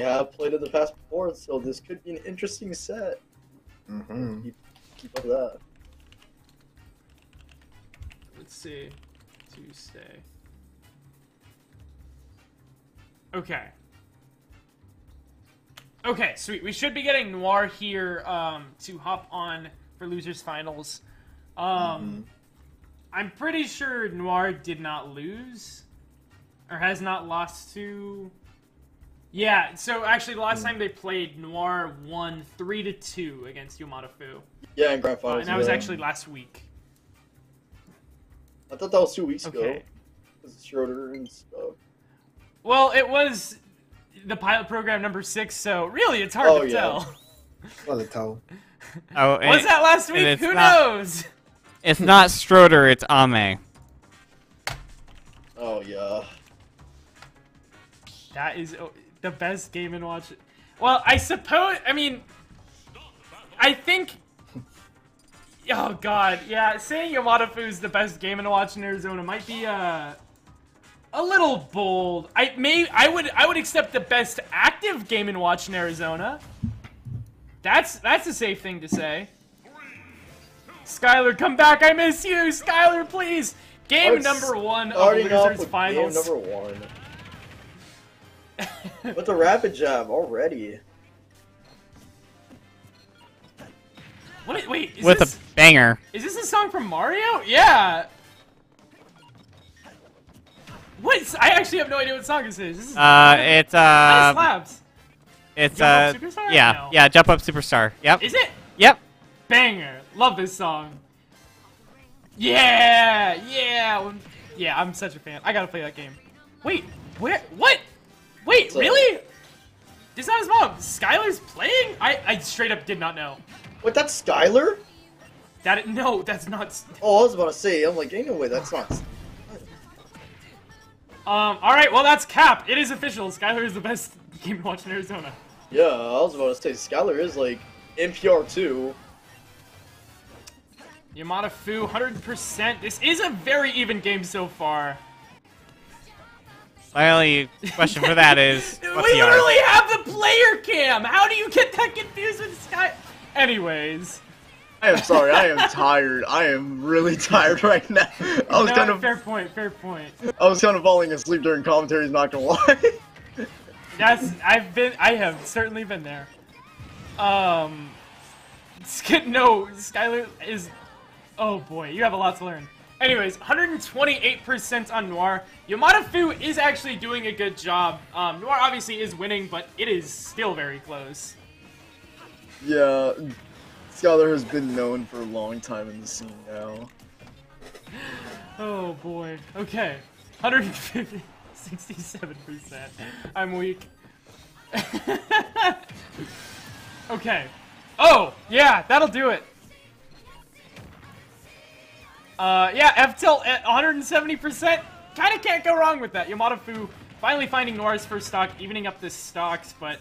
have played in the past before, so this could be an interesting set. Mm-hmm. Keep, keep up with that. Let's see. Tuesday. Okay. Okay, sweet. We should be getting Noire here um, to hop on for losers finals. Um, I'm pretty sure Noire did not lose, or has not lost to. Yeah. So actually, the last time they played, Noire won three to two against Yamada Fu, Yeah, in grand uh, finals. and that was yeah. actually last week. I thought that was two weeks ago. Okay. With Schroeder and stuff. Well, it was the pilot program number six, so really, it's hard Oh, to yeah. tell. Well, the toe. Oh, Was that last week? Who not- knows? It's not Schroeder, it's Ame. Oh yeah. That is oh, the best game in watch. Well, I suppose. I mean, I think. Oh God, yeah. Saying YoModdaFoo is the best game in watch in Arizona might be uh, a little bold. I may. I would. I would accept the best active game in watch in Arizona. That's that's a safe thing to say. Skylar, come back! I miss you, Skylar. Please. Game number one of Losers Finals. game number one. with the rapid jab already. What? Wait, is With this, a banger. is this a song from Mario? Yeah. What? I actually have no idea what song this is. This is Uh, it's, nice uh, slaps. it's, Jump uh, Up Superstar? yeah, No. yeah, Jump Up Superstar. Yep, Is it? yep. Banger. Love this song. Yeah, yeah, yeah. I'm such a fan. I gotta play that game. Wait, where? What? Wait, So- really? This is not his mom. Skylar's playing? I, I straight up did not know. Wait, that's Skylar? That no, that's not. Oh, I was about to say. I'm like, ain't no way that's not. Um. All right. Well, that's Cap. It is official. Skylar is the best game to watch in Arizona. Yeah, I was about to say Skylar is like NPR two. YoModdaFoo, 100%. This is a very even game so far. My only question for that is, we what's literally art? have the player cam. How do you get that confused with Sky? Anyways, I am sorry. I am tired. I am really tired right now. I was no, kind of, fair point. Fair point. I was kind of falling asleep during commentaries. Not gonna lie. That's I've been. I have certainly been there. Um, Sk- no, Skylar is. Oh boy, you have a lot to learn. Anyways, 128% on Noire. Yamada Fu is actually doing a good job. Um, Noire obviously is winning, but it is still very close. yeah, Skylar has been known for a long time in the scene now. Oh boy. Okay. 150. 67%. I'm weak. okay. Oh, yeah, that'll do it. Uh, yeah, F-Tilt at 170%. Kinda can't go wrong with that. YoModdaFoo finally finding Noire's first stock, evening up the stocks, but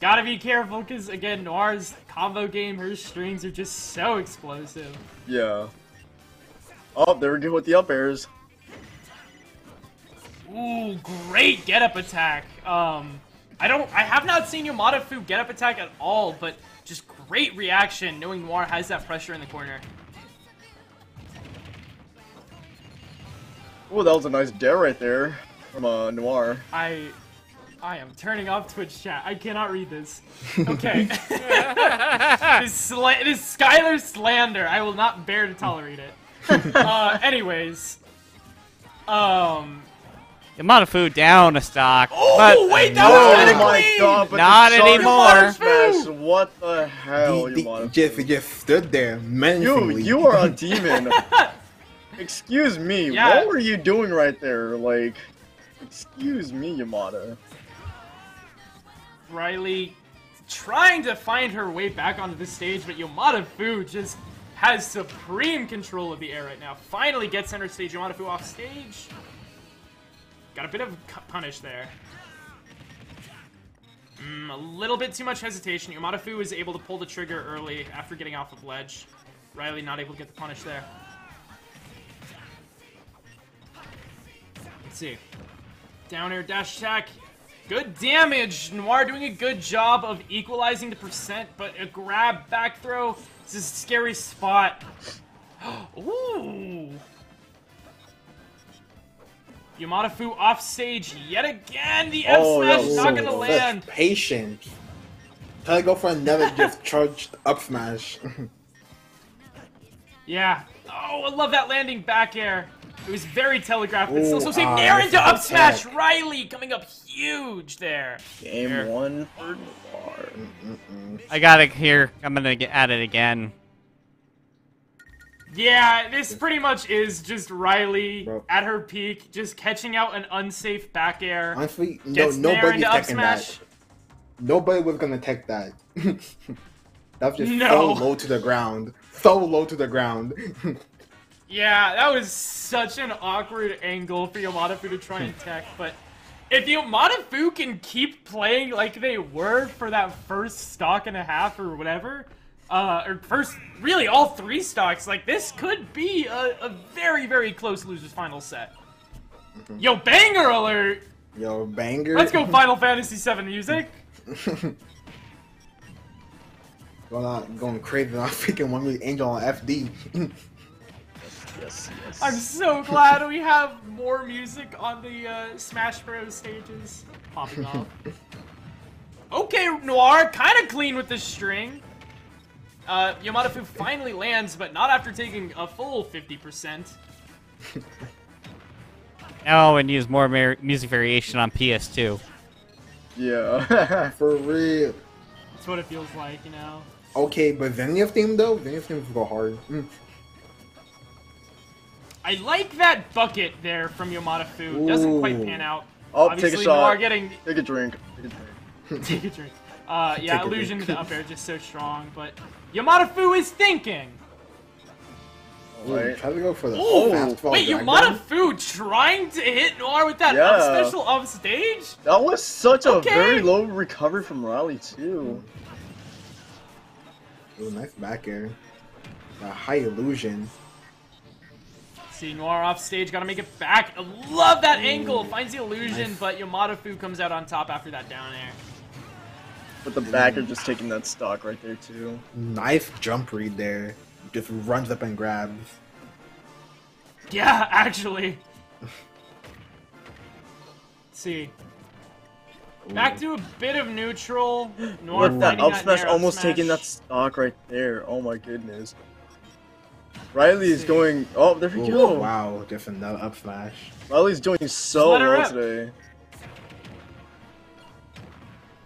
gotta be careful, because, again, Noire's combo game, her strings are just so explosive. Yeah. Oh, they were good with the up airs. Ooh, great get up attack. Um, I don't, I have not seen YoModdaFoo get up attack at all, but just great reaction knowing Noire has that pressure in the corner. Oh, that was a nice dare right there from uh, Noire. I, I am turning off Twitch chat. I cannot read this. Okay. this, sla- this Skylar slander. I will not bear to tolerate it. uh, anyways. Um. the amount of food down a stock. Oh, but wait, that Oh was kinda clean! god, Not anymore. Smash, what the hell, The- the- Yamada? Jeff, Jeff stood there You, you are a demon. Excuse me, Yeah. what were you doing right there? Like, excuse me, Yamada. Riley trying to find her way back onto the stage, but YoModdaFoo just has supreme control of the air right now. Finally gets center stage. YoModdaFoo off stage. Got a bit of punish there. Mm, a little bit too much hesitation. YoModdaFoo is able to pull the trigger early after getting off of ledge. Riley not able to get the punish there. Let's see. Down air dash attack. Good damage. Noire doing a good job of equalizing the percent, but a grab back throw This is a scary spot. Ooh. YoModdaFoo off stage yet again. The F Oh, smash yeah, not gonna land. patient. Try to go for another just charged up smash. Yeah. Oh, I love that landing back air. It was very telegraphed, but Ooh, still so safe. ah, Nair nice into up up smash. tech. Riley coming up huge there. Game Here. one for Noire. I got it here. I'm gonna get at it again. Yeah, this pretty much is just Riley Bro. at her peak, just catching out an unsafe back air. Honestly, no, Gets Nair nobody's up teching that. Nobody was gonna tech that. That's just No. so low to the ground. So low to the ground. Yeah, that was such an awkward angle for YoModdaFoo to try and tech, but if YoModdaFoo can keep playing like they were for that first stock and a half or whatever, uh, or first, really all three stocks, like this could be a, a very, very close loser's final set. Yo, banger alert! Yo, banger. Let's go Final Fantasy VII music! going, on, going crazy on freaking One-Winged Angel on FD. Yes, yes. I'm so glad we have more music on the uh, Smash Bros. stages popping off. okay, Noire, kind of clean with the string. Uh, YoModdaFoo finally lands, but not after taking a full 50%. Oh, and use more mer- music variation on PS2. Yeah. For real. That's what it feels like, you know? Okay, but Zenya's theme though, Zenya's theme go hard. Mm. I like that bucket there from Yamada YoModdaFoo. Doesn't quite pan out. Oh, Obviously, take a shot. Noire getting Take a drink. Take a drink. Take a drink. Uh, yeah, Take illusion to the up air just so strong, but YoModdaFoo is thinking. Ooh, Right. Try to go for the Ooh. fast fall Wait, drag YoModdaFoo trying to hit Noire with that Yeah. up special off stage? That was such a very low recovery from Raleigh too. Ooh, nice back air. A high illusion. See, Noire off stage, gotta make it back. I love that angle. Finds the illusion, but YoModdaFoo comes out on top after that down air. But the backer just taking that stock right there too. Knife jump read there. Just runs up and grabs. Yeah, actually. see. Back to a bit of neutral. Noire With that up smash nair almost smash. taking that stock right there. Oh my goodness. Riley is going. Oh, there we Ooh, go. wow, just another up smash. Riley's doing so well rip. today.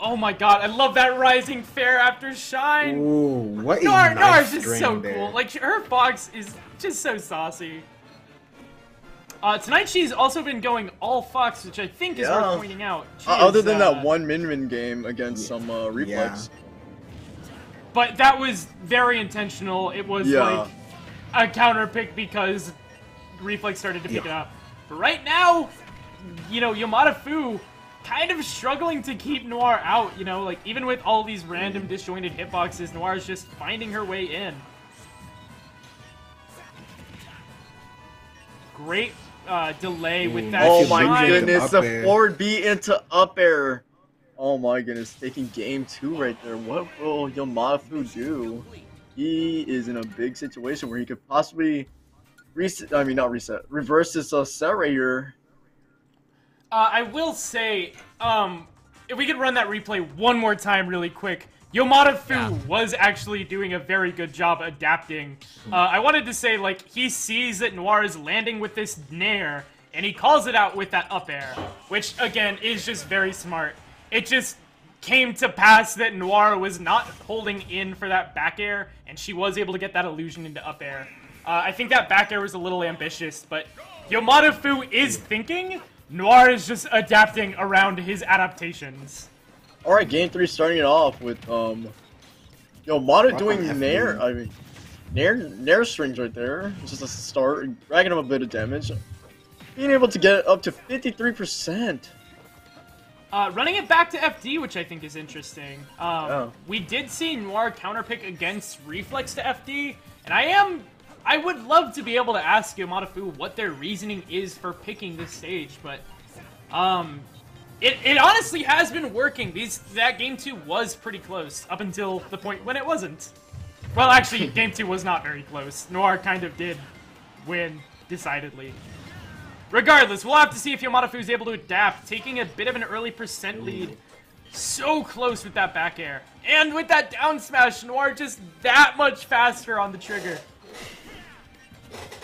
Oh my god, I love that rising fair after shine. Ooh, what a Nar, nice Nar's just so there. cool. Like her fox is just so saucy. Uh, tonight she's also been going all fox, which I think is worth pointing out. She Uh, other is, than uh, that one Min Min game against some uh, reflex. But that was very intentional. It was Yeah. like a counter pick because Reflex started to pick Yeah. it up. But right now, you know, YoModdaFoo kind of struggling to keep Noire out, you know, like even with all these random disjointed hitboxes, Noire is just finding her way in. Great uh, delay with that Oh my shine. goodness, a forward B into up air. Oh my goodness, taking game two right there. What will Yamafu do? He is in a big situation where he could possibly reset. I mean, not reset. Reverse this uh, set right here. Uh, I will say, um, if we could run that replay one more time really quick, YoModdaFoo Yeah. was actually doing a very good job adapting. Uh, I wanted to say, like, he sees that Noire is landing with this Nair, and he calls it out with that up air, which, again, is just very smart. It just came to pass that Noire was not holding in for that back air, and she was able to get that illusion into up air. Uh, I think that back air was a little ambitious, but YoModdaFoo is thinking. Noire is just adapting around his adaptations. All right, game three starting it off with um, Yomada Rock doing on Nair. I mean, Nair Nair strings right there. Just a start, racking up a bit of damage. Being able to get up to 53%. Uh, running it back to FD, which I think is interesting. Um, Oh. We did see Noire counterpick against Reflex to FD, and I am. I would love to be able to ask YoModdaFoo what their reasoning is for picking this stage, but um, It, it honestly has been working. These that game two was pretty close up until the point when it wasn't. Well, actually, game two was not very close. Noire kind of did win decidedly. Regardless, we'll have to see if YoModdaFoo is able to adapt, taking a bit of an early percent lead. So close with that back air. And with that down smash, Noire just that much faster on the trigger.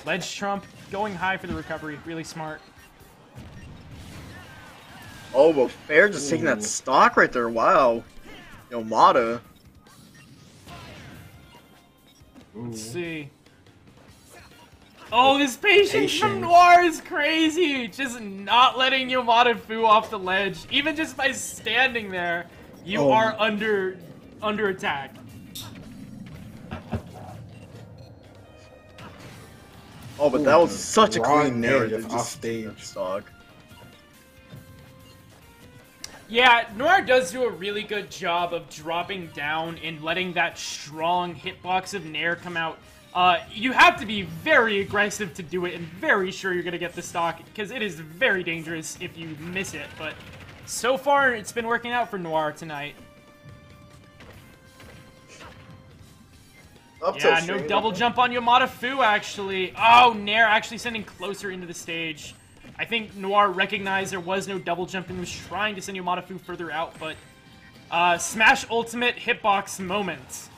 Ledge Trump going high for the recovery. Really smart. Oh, but Fair just taking that stock right there. Wow. Yomada. Let's see. Oh, this patience from Noire is crazy! Just not letting YoModdaFoo off the ledge. Even just by standing there, you Oh. are under under attack. Oh, but that was such a raw clean narrative. off stage. that stock. Yeah, Noire does do a really good job of dropping down and letting that strong hitbox of Nair come out. Uh, you have to be very aggressive to do it and very sure you're going to get the stock because it is very dangerous if you miss it. But so far, it's been working out for Noire tonight. Up Yeah, no string. double jump on YoModdaFoo, actually. Oh, Nair actually sending closer into the stage. I think Noire recognized there was no double jump and was trying to send YoModdaFoo further out, but... Uh, Smash Ultimate Hitbox moment.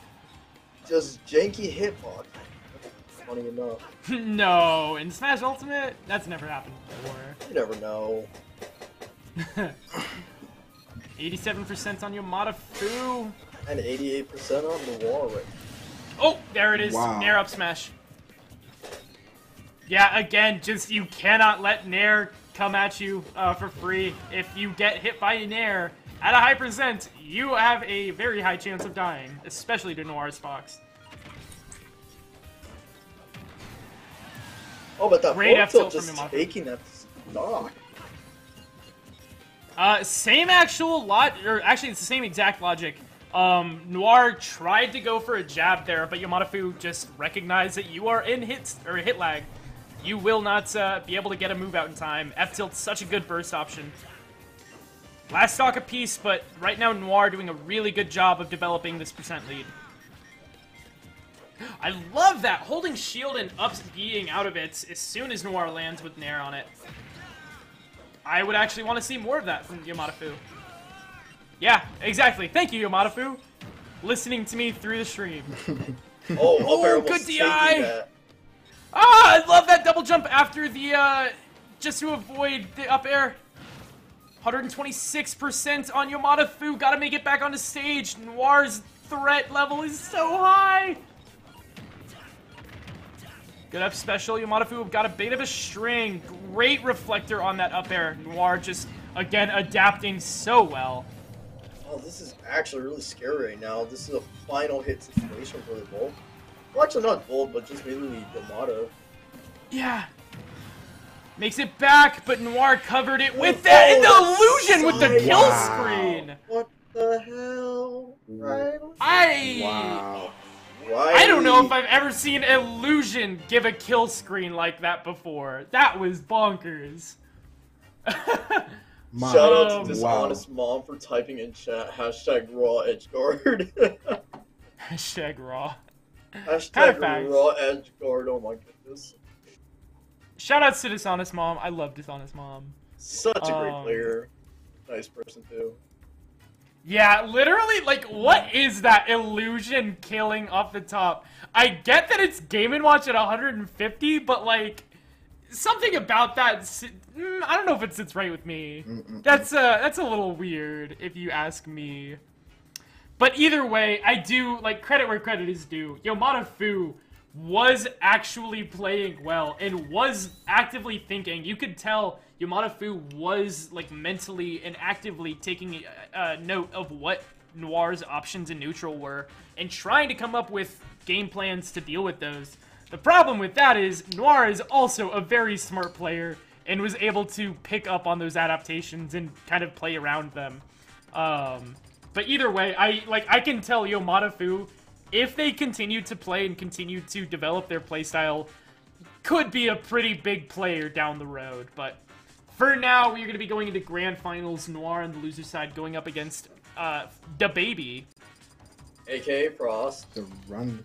Just janky hitbox. Funny enough. no, in Smash Ultimate, that's never happened before. You never know. 87% on YoModdaFoo. And 88% on the wall Oh, there it is. Wow. Nair up smash. Yeah, again, just you cannot let Nair come at you uh, for free. If you get hit by a Nair at a high percent, you have a very high chance of dying, especially to Noire's Fox. Oh, but that Great F tilt tilt from just taking that stock. Uh, same actual lot, or actually, it's the same exact logic. Um, Noire tried to go for a jab there, but YoModdaFoo just recognized that you are in hit or hit lag. You will not uh, be able to get a move out in time. F tilt's such a good burst option. Last stock apiece, but right now Noire doing a really good job of developing this percent lead. I love that holding shield and up being out of it as soon as Noire lands with Nair on it. I would actually want to see more of that from YoModdaFoo. Yeah, exactly. Thank you, YoModdaFoo. Listening to me through the stream. Oh, Oh, up air almost good taking DI. that. Ah, I love that double jump after the, uh, just to avoid the up air. 126% on YoModdaFoo. Gotta make it back onto stage. Noire's threat level is so high. Good up special. YoModdaFoo got a bit of a string. Great reflector on that up air. Noire just, again, adapting so well. Oh, this is actually really scary right now. This is a final hit situation for the Bolt. Well, actually not Bolt, but just mainly Yamato. Yeah. Makes it back, but Noire covered it with Oh, that and the illusion with the kill Wow. screen. What the hell? Right? I Wow. Right. I don't know if I've ever seen Illusion give a kill screen like that before. That was bonkers. My, Shout out Um, to this wow. honest mom for typing in chat hashtag raw edge guard. Hashtag raw. hashtag facts. raw edge guard. Oh my goodness. Shout outs to Dishonest Mom. I love Dishonest Mom. Such a great Um, player. Nice person too. Yeah, literally, like, what is that illusion killing off the top? I get that it's Game & Watch at 150, but, like, something about that, mm, I don't know if it sits right with me. That's, uh, that's a little weird, if you ask me. But either way, I do, like, credit where credit is due. YoModdaFoo was actually playing well and was actively thinking. You could tell YoModdaFoo was, like, mentally and actively taking uh, note of what Noire's options in neutral were and trying to come up with game plans to deal with those. The problem with that is Noire is also a very smart player and was able to pick up on those adaptations and kind of play around them. Um, but either way, I like I can tell YoModdaFoo, if they continue to play and continue to develop their playstyle, could be a pretty big player down the road. But For now, we're going to be going into grand finals. Noire on the loser side going up against uh, the baby. AKA Frost. The run.